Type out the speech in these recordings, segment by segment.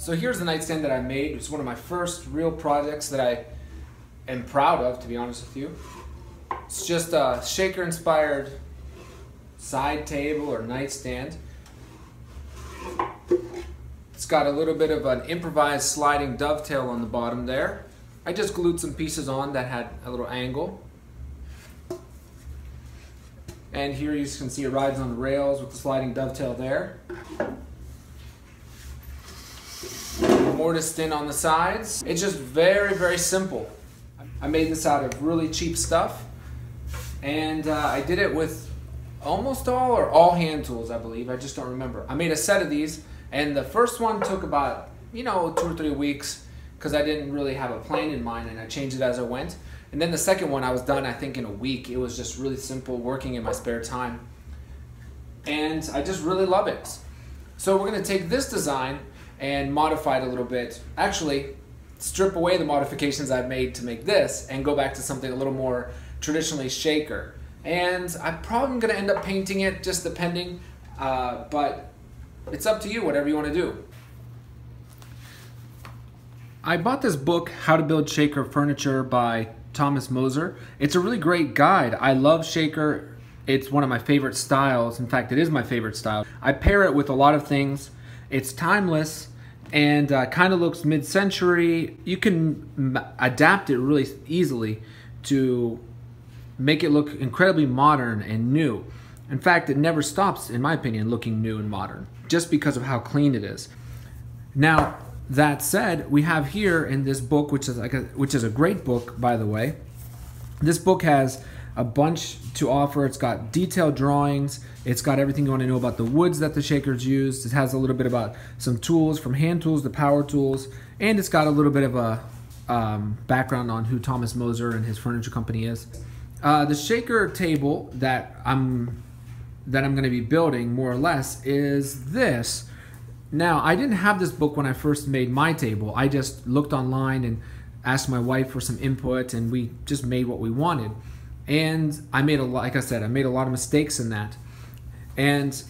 So here's the nightstand that I made. It's one of my first real projects that I am proud of, to be honest with you. It's just a shaker inspired side table or nightstand. It's got a little bit of an improvised sliding dovetail on the bottom there. I just glued some pieces on that had a little angle. And here you can see it rides on the rails with the sliding dovetail there. Mortise in on the sides. It's just very, very simple. I made this out of really cheap stuff. And uh, I did it with almost all or all hand tools, I believe. I just don't remember. I made a set of these, and the first one took about, you know, two or three weeks because I didn't really have a plan in mind and I changed it as I went. And then the second one I was done, I think, in a week. It was just really simple, working in my spare time. And I just really love it. So we're gonna take this design and modify it a little bit. Actually, strip away the modifications I've made to make this and go back to something a little more traditionally shaker. And I'm probably gonna end up painting it, just depending, uh, but it's up to you, whatever you wanna do. I bought this book, How to Build Shaker Furniture by Thomas Moser. It's a really great guide. I love shaker. It's one of my favorite styles. In fact, it is my favorite style. I pair it with a lot of things. It's timeless and uh, kind of looks mid-century. You can adapt it really easily to make it look incredibly modern and new. In fact, it never stops, in my opinion, looking new and modern, just because of how clean it is. Now, that said, we have here in this book, which is like a, which is a great book, by the way. This book has a bunch to offer. It's got detailed drawings. It's got everything you want to know about the woods that the shakers used. It has a little bit about some tools, from hand tools to power tools, and it's got a little bit of a um, background on who Thomas Moser and his furniture company is. Uh, the shaker table that I'm that I'm going to be building, more or less, is this. Now, I didn't have this book when I first made my table. I just looked online and asked my wife for some input, and we just made what we wanted. And I made a lot, like I said, I made a lot of mistakes in that. And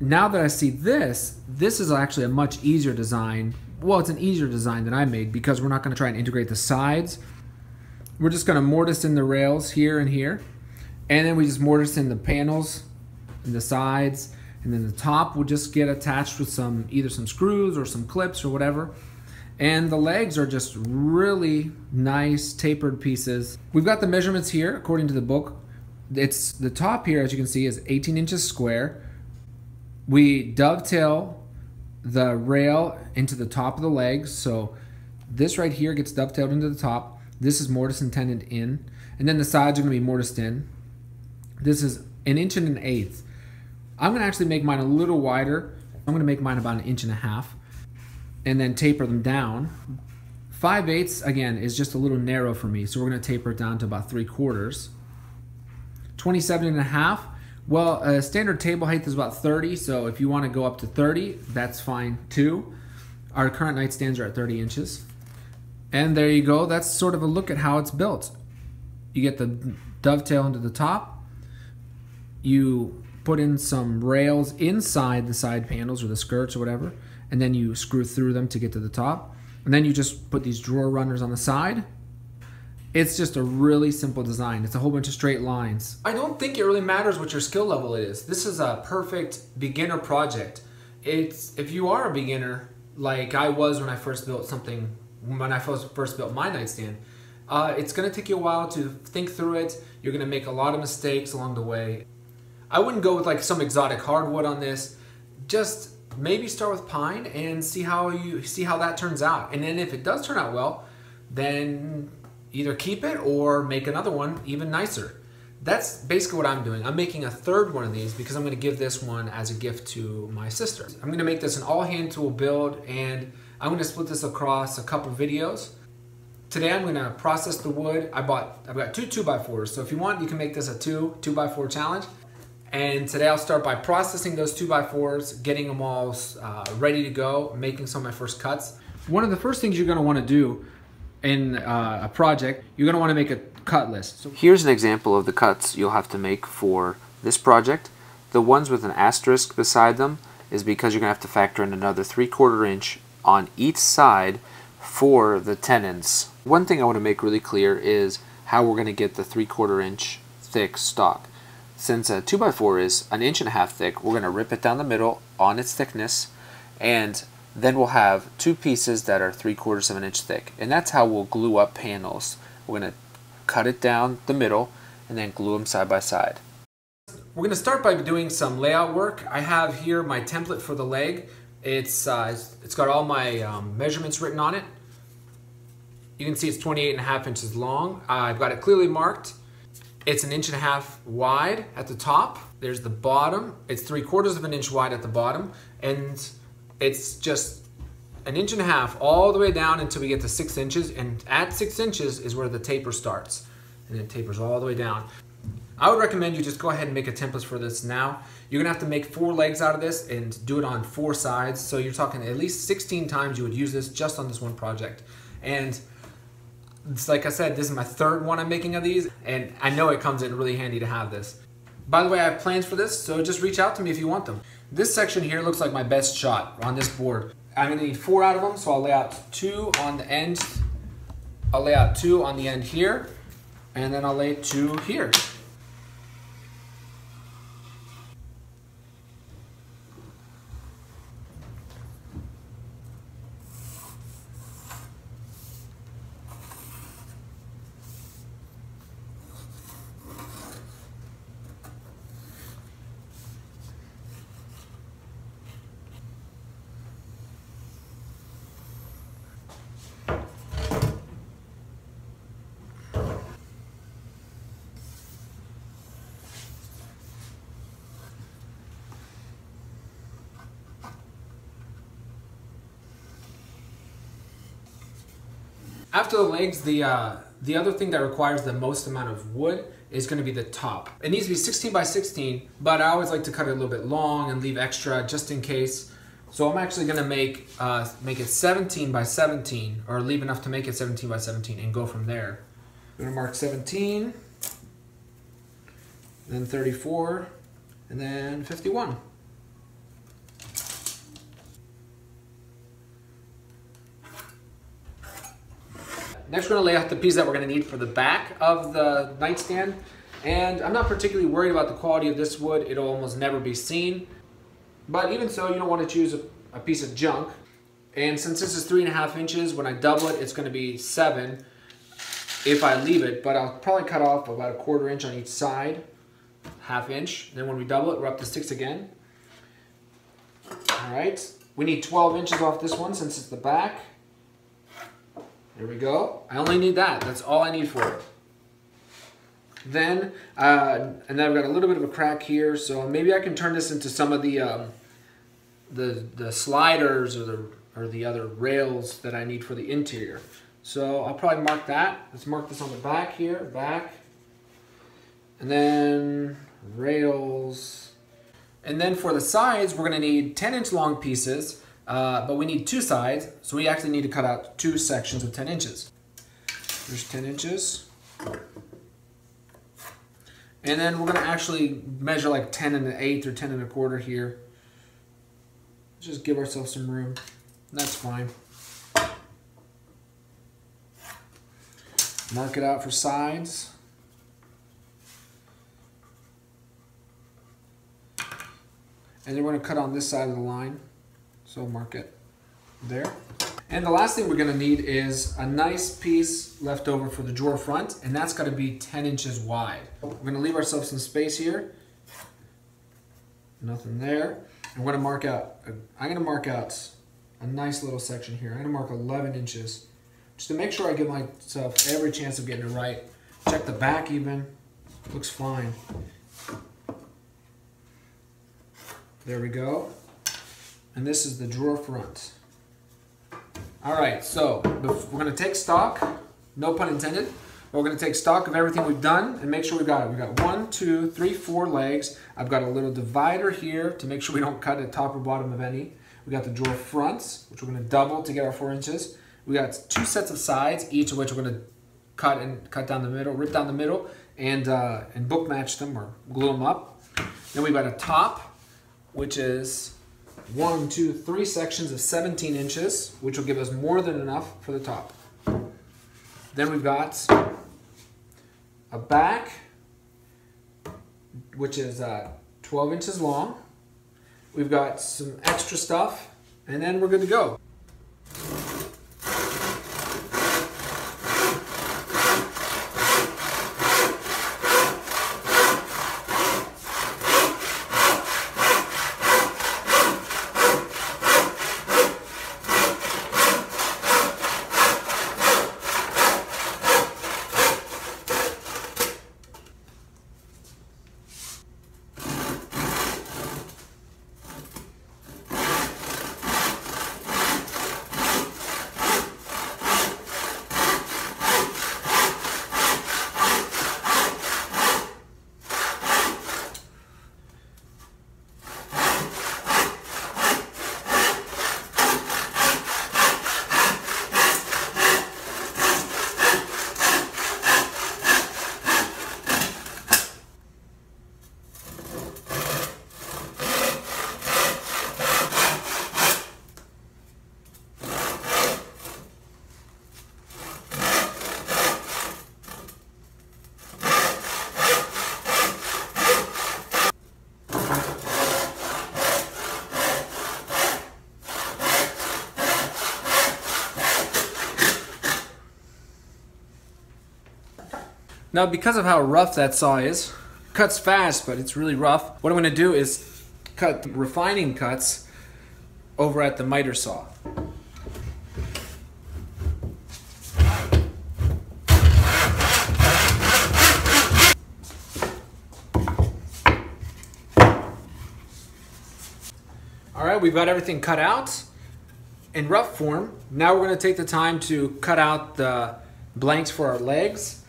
now that I see this, this is actually a much easier design. Well, it's an easier design than I made because we're not going to try and integrate the sides. We're just going to mortise in the rails here and here. And then we just mortise in the panels and the sides and then the top will just get attached with some either some screws or some clips or whatever and the legs are just really nice tapered pieces. We've got the measurements here according to the book. It's the top here as you can see is 18 inches square. We dovetail the rail into the top of the legs so this right here gets dovetailed into the top. This is mortise and tenoned in. And then the sides are going to be mortised in. This is an inch and an eighth. I'm gonna actually make mine a little wider. I'm gonna make mine about an inch and a half and then taper them down. 5 eighths, again, is just a little narrow for me, so we're gonna taper it down to about 3 quarters. 27 and a half, well, a standard table height is about 30, so if you wanna go up to 30, that's fine too. Our current nightstands are at 30 inches. And there you go, that's sort of a look at how it's built. You get the dovetail into the top, you put in some rails inside the side panels or the skirts or whatever, and then you screw through them to get to the top. And then you just put these drawer runners on the side. It's just a really simple design. It's a whole bunch of straight lines. I don't think it really matters what your skill level is. This is a perfect beginner project. It's if you are a beginner, like I was when I first built something, when I first, first built my nightstand, uh, it's gonna take you a while to think through it. You're gonna make a lot of mistakes along the way. I wouldn't go with like some exotic hardwood on this. Just maybe start with pine and see how you see how that turns out. And then if it does turn out well, then either keep it or make another one even nicer. That's basically what I'm doing. I'm making a third one of these because I'm gonna give this one as a gift to my sister. I'm gonna make this an all hand tool build and I'm gonna split this across a couple videos. Today I'm gonna process the wood. I bought, I've got two two by fours. So if you want, you can make this a two, two by four challenge. And today I'll start by processing those two by fours, getting them all uh, ready to go, making some of my first cuts. One of the first things you're gonna wanna do in uh, a project, you're gonna wanna make a cut list. So Here's an example of the cuts you'll have to make for this project. The ones with an asterisk beside them is because you're gonna have to factor in another 3 quarter inch on each side for the tenons. One thing I want to make really clear is how we're going to get the 3 quarter inch thick stock. Since a 2x4 is an inch and a half thick, we're going to rip it down the middle on its thickness and then we'll have two pieces that are 3 quarters of an inch thick. And that's how we'll glue up panels. We're going to cut it down the middle and then glue them side by side. We're going to start by doing some layout work. I have here my template for the leg. It's, uh, it's got all my um, measurements written on it. You can see it's 28 and a half inches long. Uh, I've got it clearly marked. It's an inch and a half wide at the top. There's the bottom. It's three quarters of an inch wide at the bottom. And it's just an inch and a half all the way down until we get to six inches. And at six inches is where the taper starts. And it tapers all the way down. I would recommend you just go ahead and make a template for this now. You're gonna have to make four legs out of this and do it on four sides. So you're talking at least 16 times you would use this just on this one project. And it's like I said, this is my third one I'm making of these, and I know it comes in really handy to have this. By the way, I have plans for this, so just reach out to me if you want them. This section here looks like my best shot on this board. I'm gonna need four out of them, so I'll lay out two on the end. I'll lay out two on the end here, and then I'll lay two here. After the legs, the uh, the other thing that requires the most amount of wood is going to be the top. It needs to be 16 by 16, but I always like to cut it a little bit long and leave extra just in case. So I'm actually going to make uh, make it 17 by 17, or leave enough to make it 17 by 17, and go from there. I'm to mark 17, then 34, and then 51. Next we're to lay out the piece that we're to need for the back of the nightstand. And I'm not particularly worried about the quality of this wood. It'll almost never be seen. But even so, you don't want to choose a, a piece of junk. And since this is three and a half inches, when I double it, it's to be seven if I leave it. But I'll probably cut off about a quarter inch on each side, half inch. Then when we double it, we're up to six again. All right, we need 12 inches off this one since it's the back. There we go. I only need that. That's all I need for it. Then, uh, and then I've got a little bit of a crack here, so maybe I can turn this into some of the um, the the sliders or the or the other rails that I need for the interior. So I'll probably mark that. Let's mark this on the back here, back. And then rails. And then for the sides, we're gonna need 10 inch long pieces uh, but we need two sides, so we actually need to cut out two sections of 10 inches. There's 10 inches. And then we're gonna actually measure like 10 and an eighth or 10 and a quarter here. Just give ourselves some room. That's fine. Mark it out for sides. And then we're gonna cut on this side of the line. So mark it there. And the last thing we're gonna need is a nice piece left over for the drawer front, and that's gotta be 10 inches wide. We're gonna leave ourselves some space here. Nothing there. I'm gonna mark out, uh, I'm gonna mark out a nice little section here. I'm gonna mark 11 inches, just to make sure I give myself every chance of getting it right. Check the back even, looks fine. There we go and this is the drawer front. All right, so we're gonna take stock, no pun intended, we're gonna take stock of everything we've done and make sure we got it. We've got one, two, three, four legs. I've got a little divider here to make sure we don't cut at top or bottom of any. We got the drawer fronts, which we're gonna double to get our four inches. We got two sets of sides, each of which we're gonna cut and cut down the middle, rip down the middle, and uh, and book match them or glue them up. Then we've got a top, which is one, two, three sections of 17 inches, which will give us more than enough for the top. Then we've got a back, which is uh, 12 inches long. We've got some extra stuff, and then we're good to go. Now, because of how rough that saw is, cuts fast, but it's really rough. What I'm gonna do is cut refining cuts over at the miter saw. All right, we've got everything cut out in rough form. Now we're gonna take the time to cut out the blanks for our legs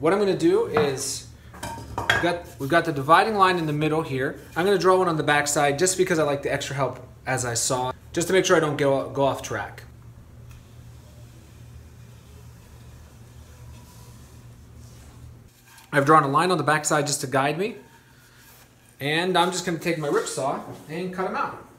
what I'm going to do is we've got, we've got the dividing line in the middle here. I'm going to draw one on the back side just because I like the extra help as I saw, just to make sure I don't go, go off track. I've drawn a line on the back side just to guide me. And I'm just going to take my rip saw and cut them out.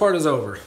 Part is over.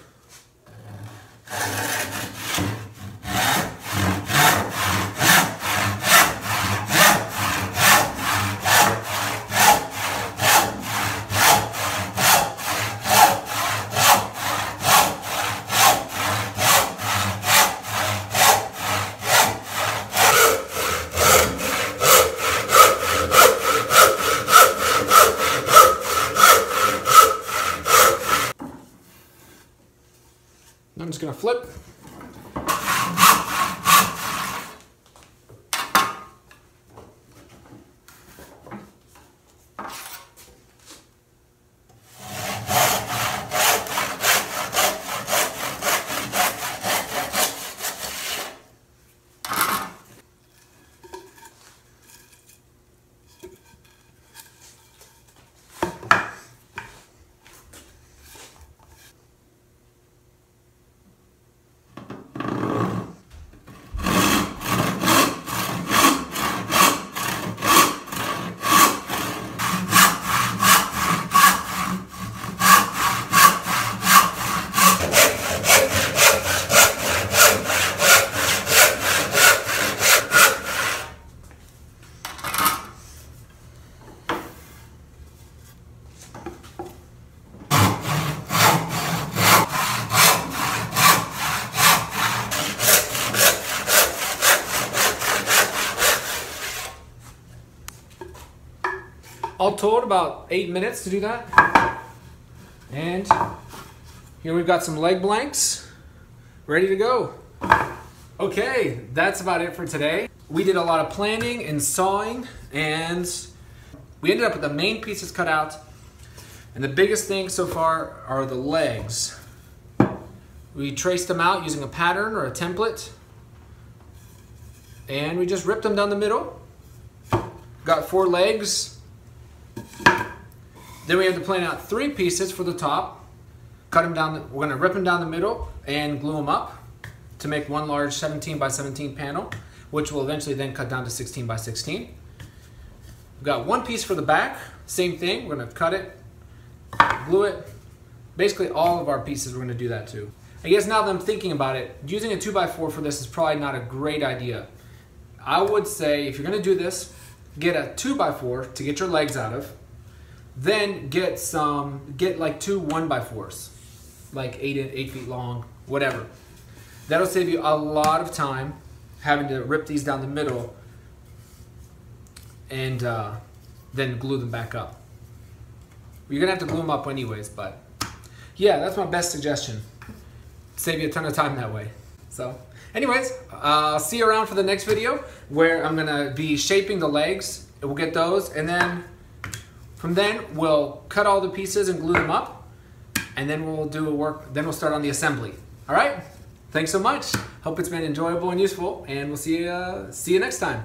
Told about eight minutes to do that. And here we've got some leg blanks ready to go. Okay, that's about it for today. We did a lot of planning and sawing and we ended up with the main pieces cut out. And the biggest thing so far are the legs. We traced them out using a pattern or a template. And we just ripped them down the middle. Got four legs. Then we have to plan out three pieces for the top. Cut them down, we're gonna rip them down the middle and glue them up to make one large 17 by 17 panel, which will eventually then cut down to 16 by 16. We've got one piece for the back, same thing, we're gonna cut it, glue it. Basically all of our pieces we're gonna do that too. I guess now that I'm thinking about it, using a 2x4 for this is probably not a great idea. I would say if you're gonna do this, get a two by four to get your legs out of, then get some, get like two one by fours, like eight, eight feet long, whatever. That'll save you a lot of time having to rip these down the middle and uh, then glue them back up. You're gonna have to glue them up anyways, but yeah, that's my best suggestion. Save you a ton of time that way. So anyways, uh, see you around for the next video where I'm gonna be shaping the legs. We'll get those and then from then we'll cut all the pieces and glue them up and then we'll do a work, then we'll start on the assembly. All right? Thanks so much. Hope it's been enjoyable and useful and we'll see you, uh, see you next time.